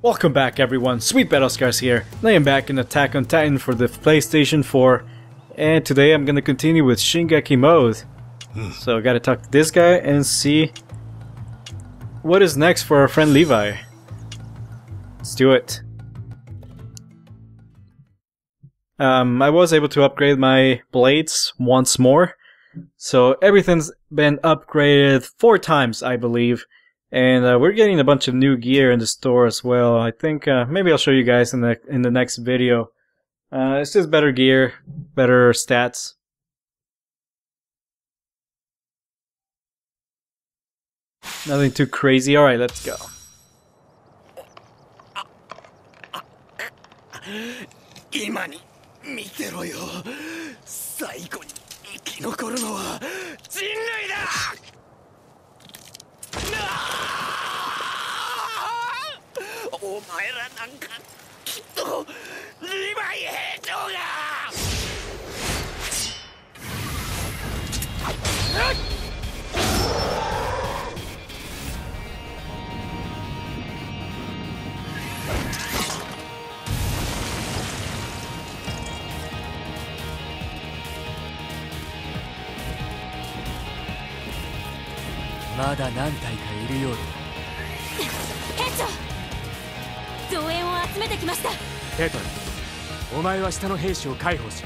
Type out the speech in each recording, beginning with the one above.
Welcome back everyone, Sweet Battle Scars here, and I am back in Attack on Titan for the PlayStation 4, and today I'm gonna continue with Shingeki mode. So I gotta talk to this guy and see what is next for our friend Levi. Let's do it. Um, I was able to upgrade my blades once more, so everything's been upgraded four times I believe. And uh, we're getting a bunch of new gear in the store as well. I think uh, maybe I'll show you guys in the in the next video. Uh, it's just better gear, better stats. Nothing too crazy. All right, let's go. お前らなんかきっとリヴァイ兵長が！まだ何体かいるようだ 集めてきましたペトルお前は下の兵士を解放し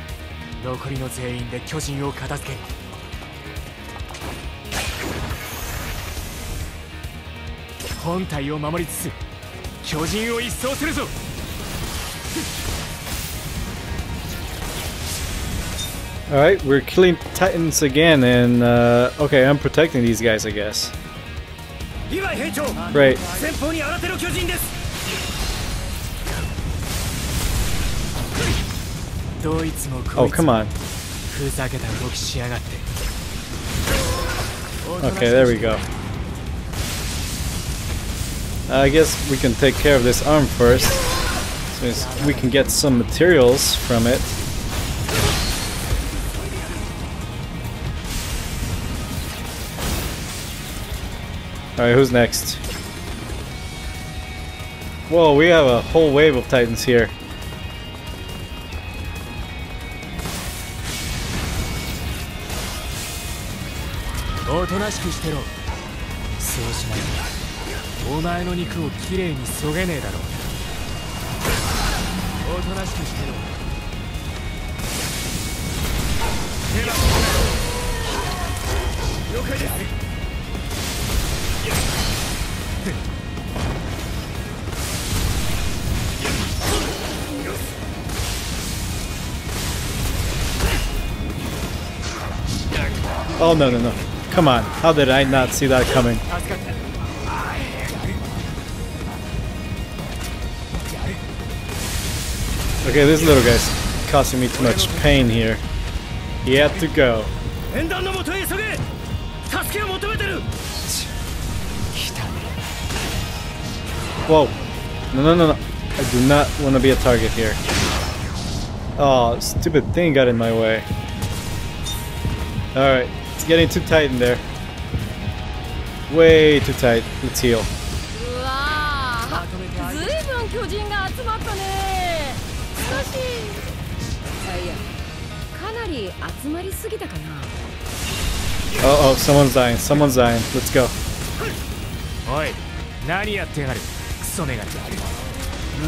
残りの全員で巨人を片付ける本体を守りつつ巨人を一掃するぞ Alright, we're killing titans again, and uh, okay, I'm protecting these guys, I guess. Right. Oh, come on. Okay, there we go. Uh, I guess we can take care of this arm first. So we can get some materials from it. Alright, who's next? Whoa, we have a whole wave of titans here. となしくしてろ。そうしないとお前の肉をきれいにそげねえだろう。おとなしくしてろ。了解です Oh no no no. Come on, how did I not see that coming? Okay, this little guy's causing me too much pain here. He had to go. Whoa. No, no, no, no. I do not want to be a target here. Oh, stupid thing got in my way. Alright, it's getting too tight in there. Way too tight. Let's heal. Uh oh, someone's dying. Someone's dying. Let's go.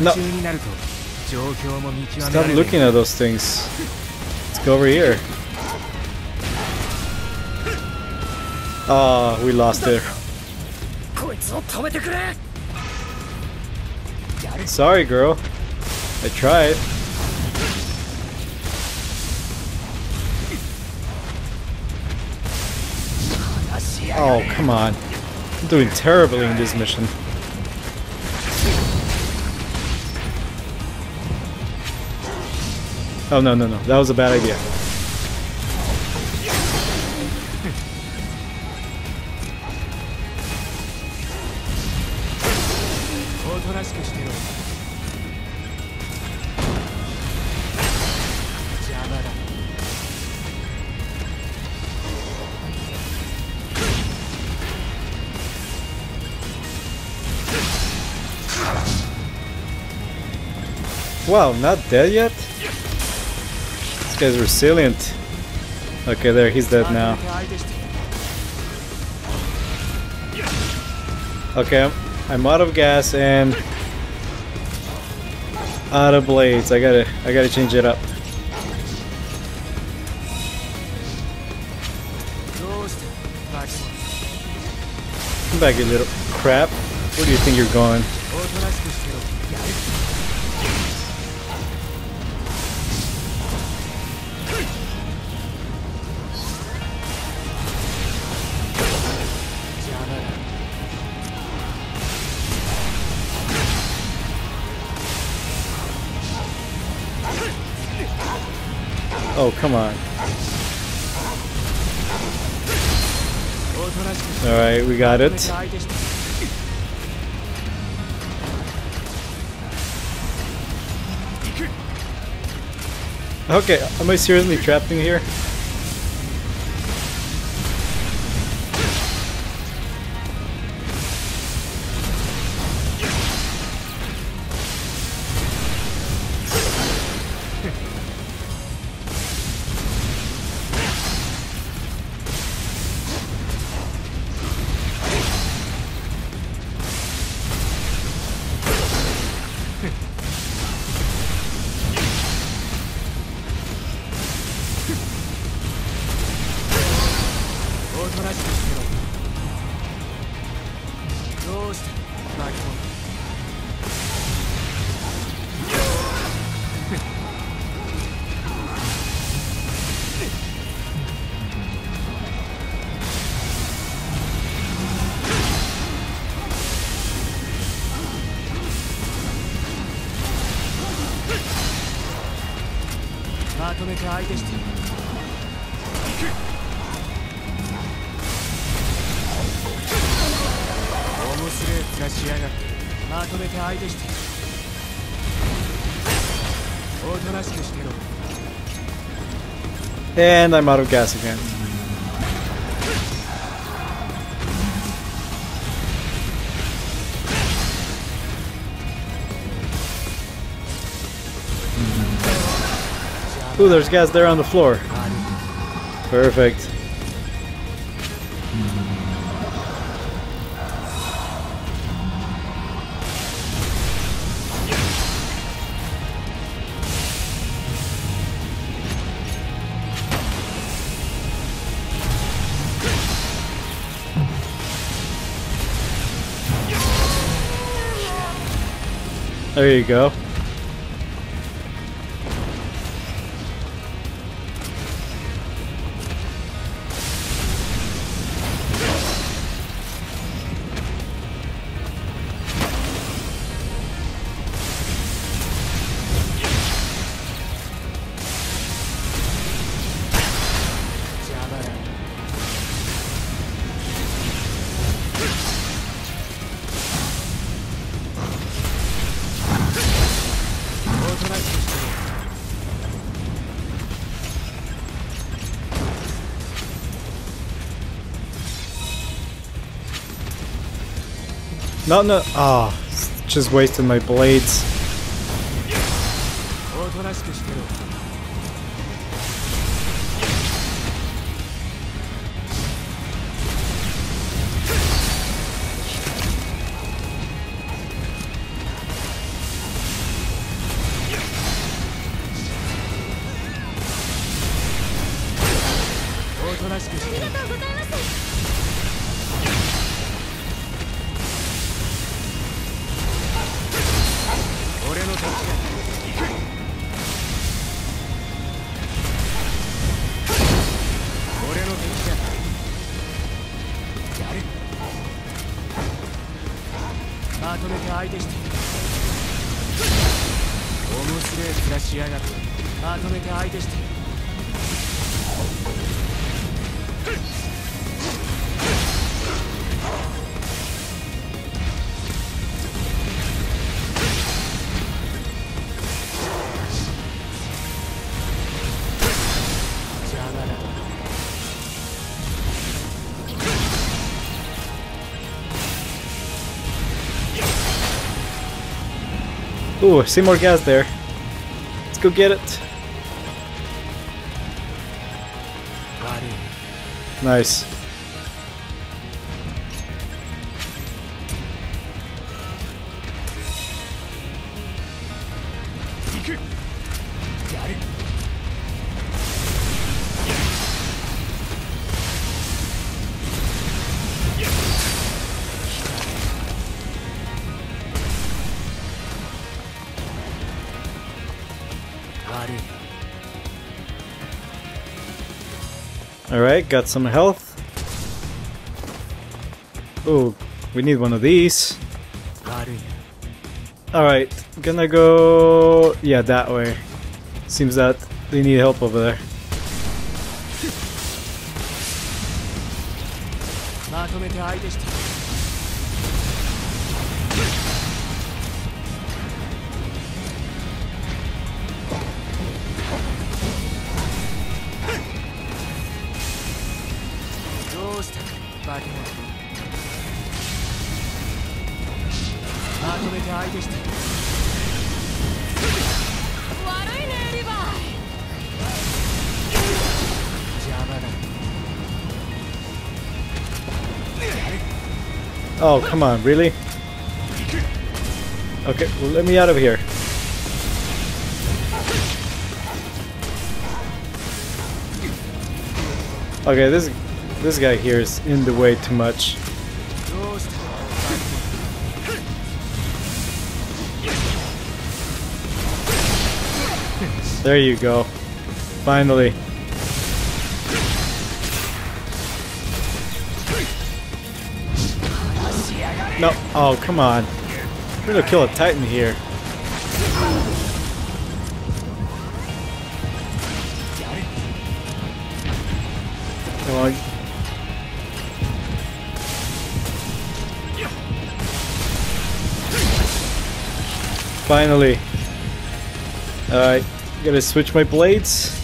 No. Stop looking at those things. Let's go over here. Ah, oh, we lost it. Sorry, girl. I tried. Oh, come on. I'm doing terribly in this mission. Oh, no, no, no. That was a bad idea. となしくしてろ邪魔だ Wow, not dead yet? This guy's resilient. Okay, there, he's dead まと now. めて相手して Okay, I'm out of gas and out of blades. I gotta, I gotta change it up. Come back, you little crap. Where do you think you're going? Oh, come on. Alright, we got it. Okay, am I seriously trapped in here? And I'm out of gas again. Ooh, there's gas there on the floor. Perfect. There you go. No, no. Ah, just wasted my blades. まとめて相手して。面白い面しやがって。まとめて相手して Ooh, see more gas there. Let's go get it. Nice. Alright, got some health. Oh, we need one of these. Alright, gonna go... Yeah, that way. Seems that they need help over there. Oh, come on, really? Okay, well, let me out of here. Okay, this this guy here is in the way too much. There you go. Finally. No. Oh, come on. We're gonna kill a titan here. Come on. Finally. Alright, gotta switch my blades.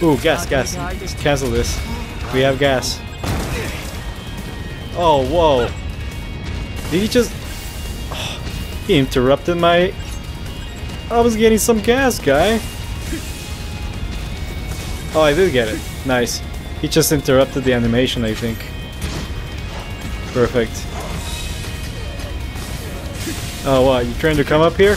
Ooh, gas, gas. Cancel this. We have gas. Oh, whoa. Did he just... he interrupted my... I was getting some gas, guy. Oh, I did get it. Nice. He just interrupted the animation, I think. Perfect. Oh, what? You trying to come up here?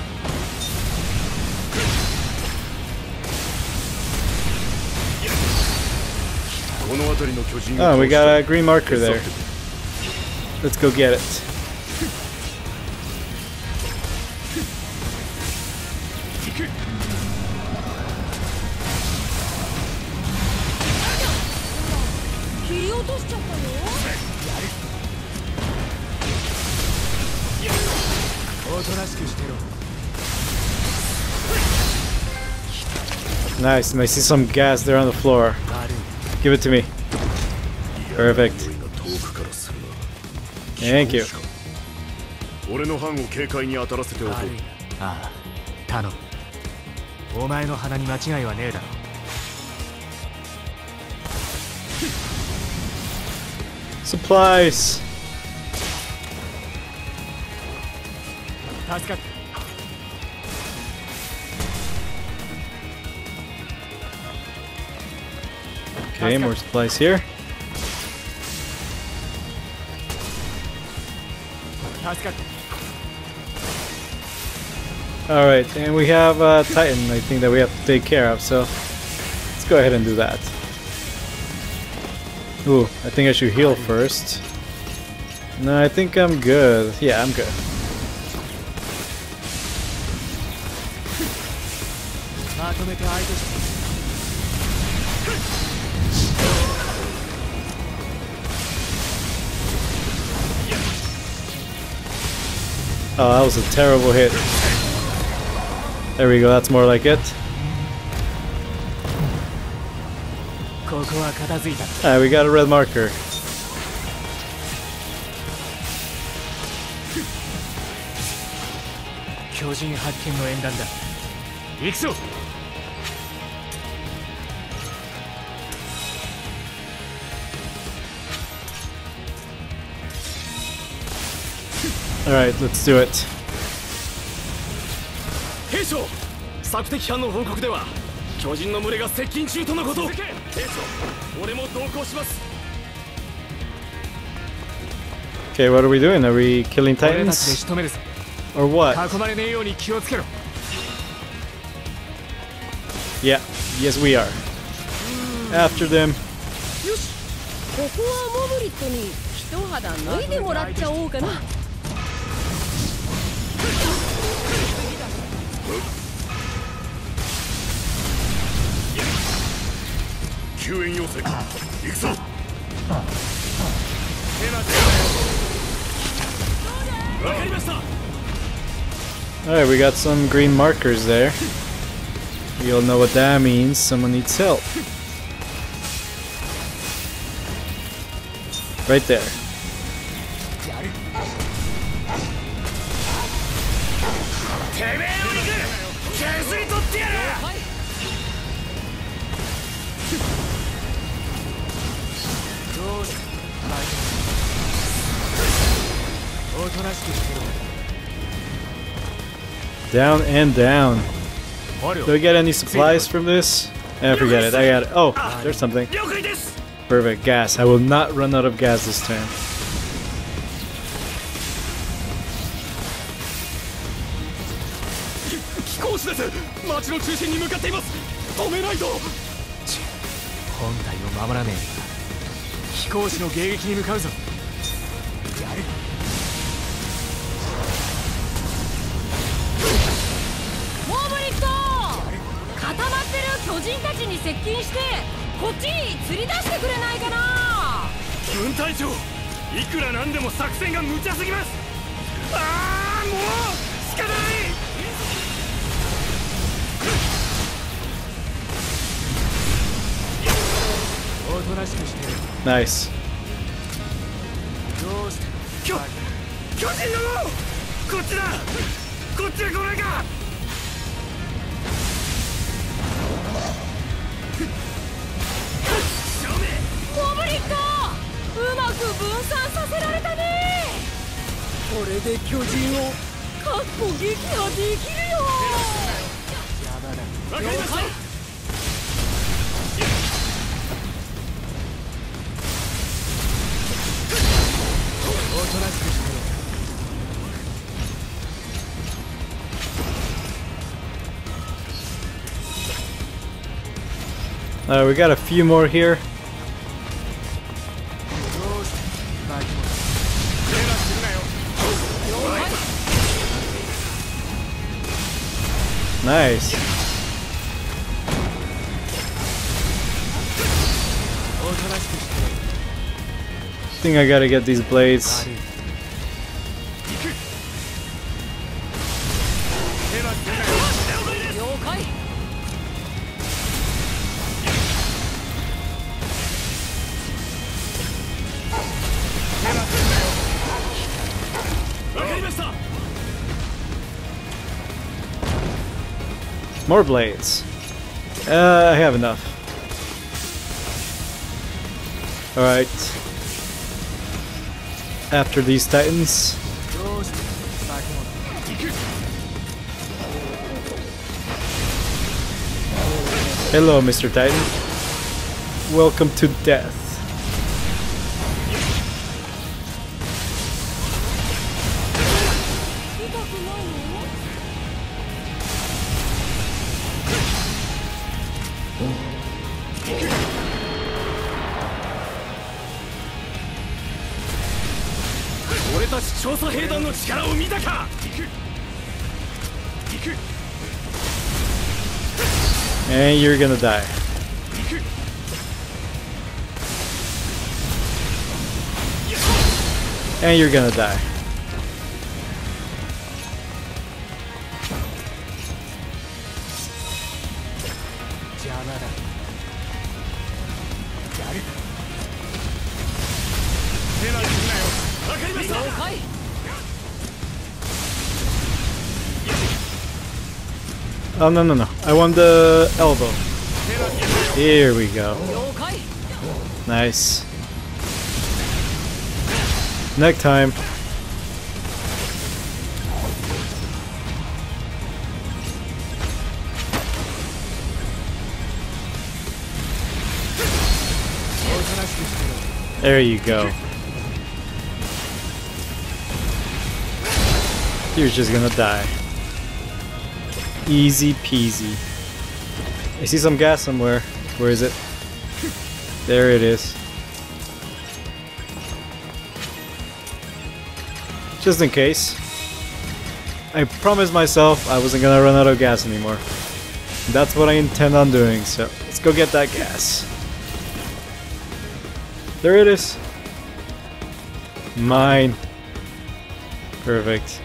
Oh, we got a green marker there. Let's go get it. Nice, and I see some gas there on the floor. Give it to me. Perfect. Thank you. 俺の班を警戒に当たらせておこ悪いなああ頼むお前の鼻に間違いはねえだろ Supplies. 助かった Okay, more supplies here. Alright, and we have uh, Titan, I think, that we have to take care of, so let's go ahead and do that. Ooh, I think I should heal first. No, I think I'm good. Yeah, I'm good. Oh, that was a terrible hit. There we go, that's more like it. Alright, we got a red marker. Alright, let's do it. 兵長索敵班の報告では巨人の群れが接近中とのこと兵長俺も同行します Okay, what are we doing? Are we killing 俺たちで titans? 仕留めるぞ Or what? 囲まれねえように気をつけろ Yeah, yes we are. After them. よしここはモブリットに一肌脱いでもらっちゃおうかな 救援要請行くぞ Alright, we got some green markers there. We all know what that means. Someone needs help. Right there. Down and down. Do we get any supplies from this? Eh, forget it. I got it. Oh, there's something. Perfect. Gas. I will not run out of gas this time. こっちに釣り出してくれないかな？軍隊長いくらなんでも作戦が無茶すぎます。ああもう仕方ない。おとなしくしてる Nice. どうした巨巨人の王！こっちだ！こっちへ来ないかうまく分散させられたね。これで巨人を。かっこ撃破できるよ。わかりましたおとな。しくしてろ Uh, we got a few more here. Nice. I think I gotta get these blades. more blades. Uh, I have enough. Alright. After these titans. Hello, Mr. Titan. Welcome to death. 俺たち調査兵団の力を見たか行く行く And you're gonna die. 行く And you're gonna die. Oh, no, no, no. I want the elbow. Here we go. Nice. Neck time. There you go. You're just gonna die. Easy peasy. I see some gas somewhere. Where is it? There it is. Just in case. I promised myself I wasn't gonna run out of gas anymore. That's what I intend on doing, so let's go get that gas. There it is. Mine. Perfect.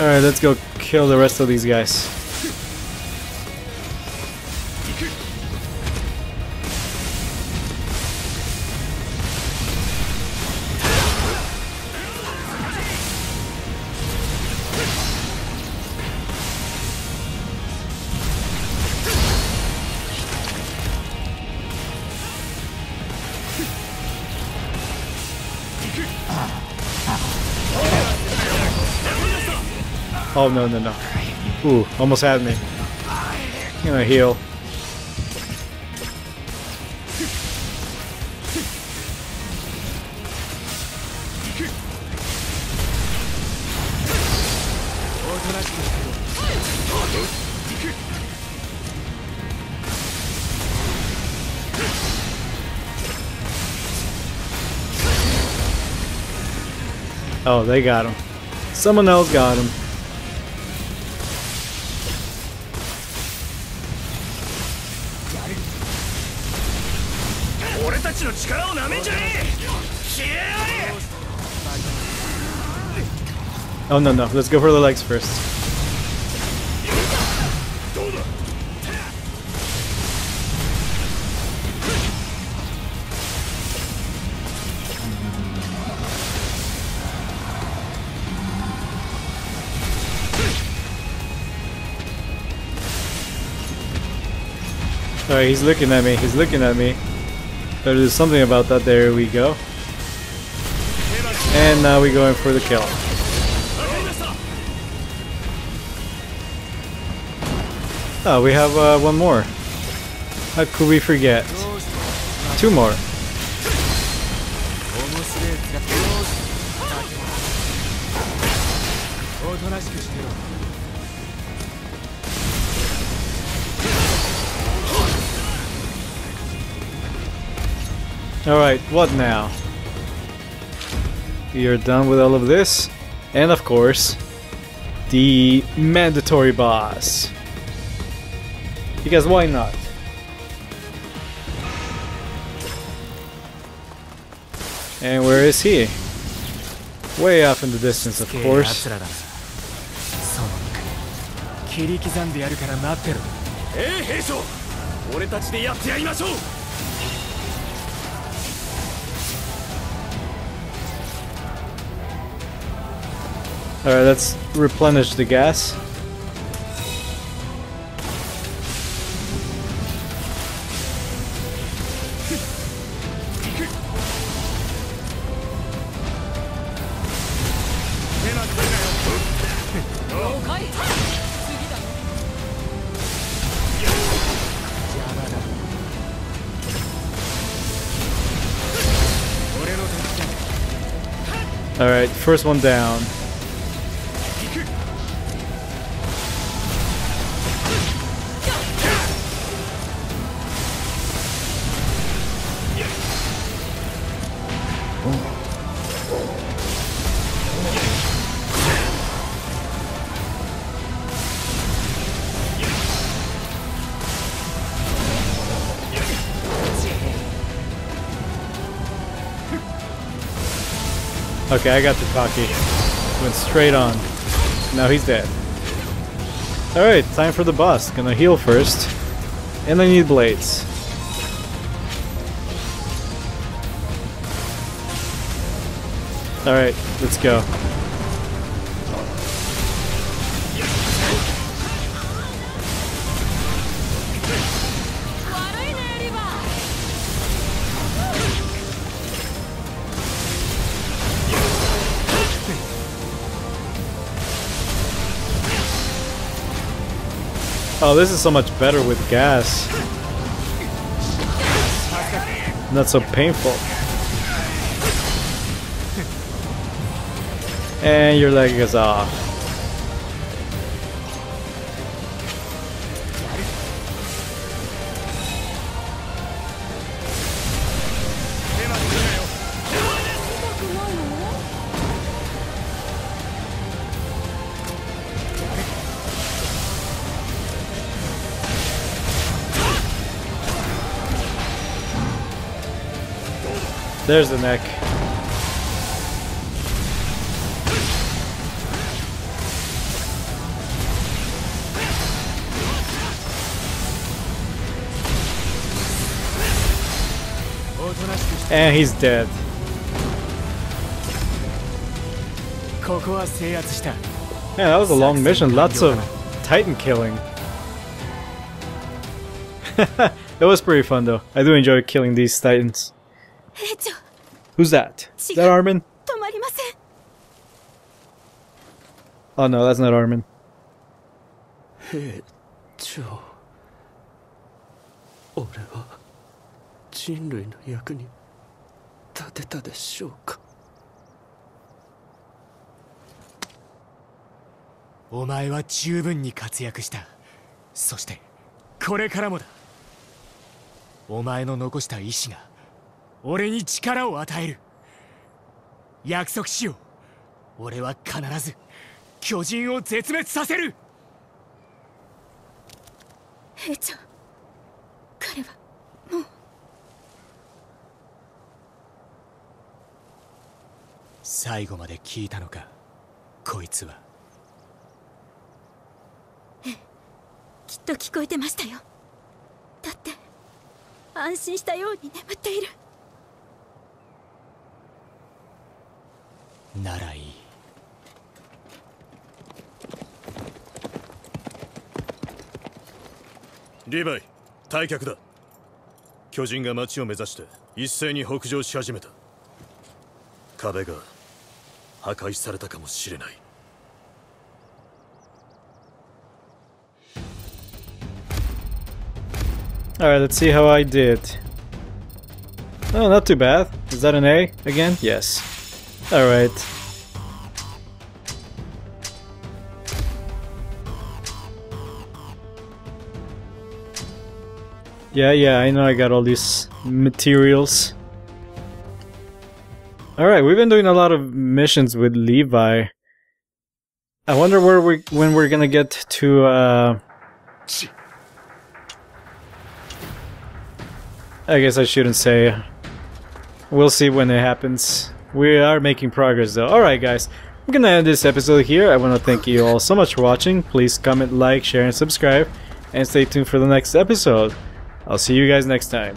Alright, let's go kill the rest of these guys. Oh no no no. Ooh, almost had me. Gonna heal. Oh, they got him. Someone else got him. 俺たちの力をなめんじゃねえ消えやがれ Oh no no, let's go for the legs first. どうだ Alright, he's looking at me, he's looking at me. There's something about that. There we go. And now we're going for the kill. Oh, we have uh, one more. How could we forget? Two more. Alright, what now? We are done with all of this? And of course, the mandatory boss. Because why not? And where is he? Way off in the distance, of course. Hey, Alright, let's replenish the gas. Alright, first one down. Okay, I got the Taki. Went straight on. Now he's dead. Alright, time for the boss. Gonna heal first. And I need blades. Alright, let's go. Oh, this is so much better with gas. Not so painful. And your leg is off. There's the neck. And he's dead. Yeah, that was a long mission. Lots of Titan killing. it was pretty fun though. I do enjoy killing these Titans. Who's that? Is that Armin? 止まりません Oh no, that's not Armin. 兵長俺は人類の役に立てたでしょうか？お前は十分に活躍したそしてこれからもだお前の残した意志が俺に力を与える。約束しよう。俺は必ず巨人を絶滅させる。兵長彼は最後まで聞いたのかこいつは。きっと聞こえてましたよ。だって安心したように眠っているならいいリヴァイ退却だ巨人が町を目指して一斉に北上し始めた壁が破壊されたかもしれない Alright, let's see how I did. Oh, not too bad. Is that an A again? Yes. Alright. Yeah, yeah, I know I got all these materials. Alright, we've been doing a lot of missions with Levi. I wonder where we when we're gonna get to uh I guess I shouldn't say. We'll see when it happens. We are making progress though. Alright guys, I'm gonna end this episode here. I want to thank you all so much for watching. Please comment, like, share, and subscribe. And stay tuned for the next episode. I'll see you guys next time.